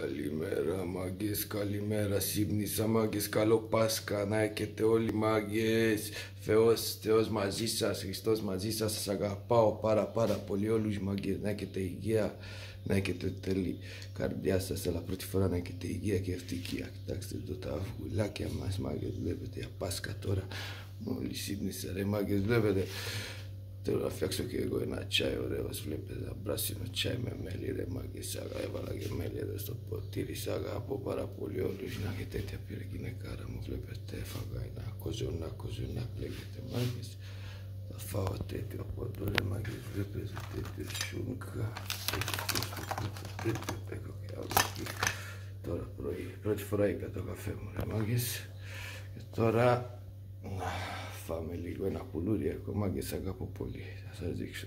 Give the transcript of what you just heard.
Καλημέρα μάγκες, καλημέρα Σύμπνησα μάγκες, καλό Πάσχα να έχετε όλοι μάγκες. Θεός, Θεός μαζί σας, Χριστός μαζί σας, σας αγαπάω πάρα πάρα πολύ όλους μάγκες. Να έχετε υγεία, να έχετε τέλει καρδιά σας. Αλλά πρώτη φορά να έχετε υγεία και ευτυχία Κοιτάξτε εδώ τα αυγουλάκια μας μάγκες, βλέπετε για Πάσχα τώρα. Μόλις σύμπνησα ρε μάγκες, βλέπετε Θέλω να φτιάξω και εγώ ένα τσάι ωραίος, βλέπετε ένα πράσινο τσάι με μέλι ρε μάγκε σάγα, έβαλα και μέλι εδώ στο ποτήρι, σάγα από πάρα πολύ όλους να έχει τέτοια πυρογυναικάρα μου, βλέπετε έφαγα ένα κοζονά, κοζονά λέγεται μάγκες. Θα φάω τέτοιο από εδώ ρε μάγκες, βλέπετε τέτοιο σουγκα, τέτοιο πέκο και άλλο εκεί. Τώρα πρωί, πρώτη φορά είπα το καφέ μου ρε μάγκες. Και τώρα family kwena kululya komagesaka popoli sasa zikso